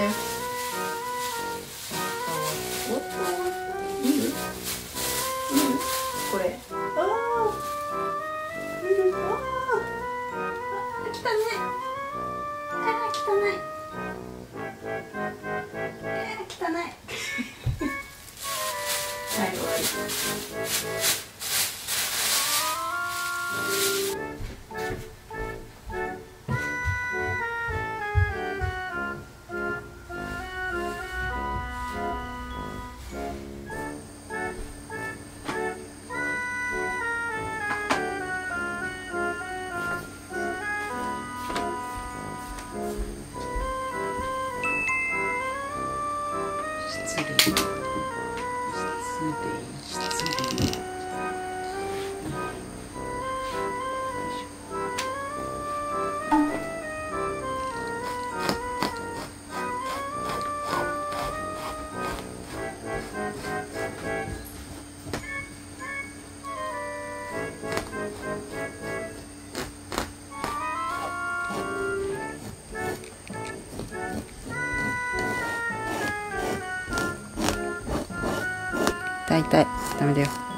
です。おっと、見る見るこれ。ああ見るああ汚い。ああ、汚い。えー、汚い。はい、終わり。大体ダメだよ。